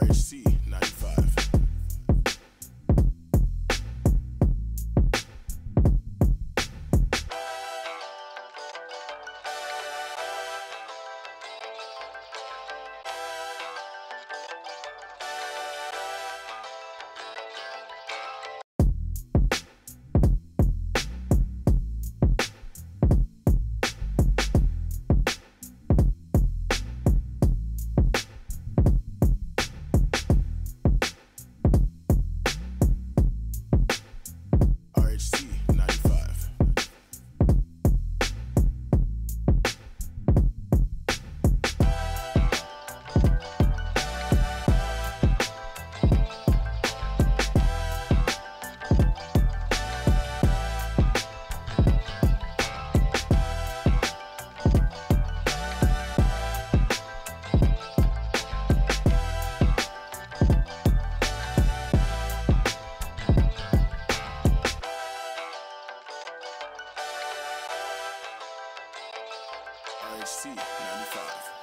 RHC. RHC 95.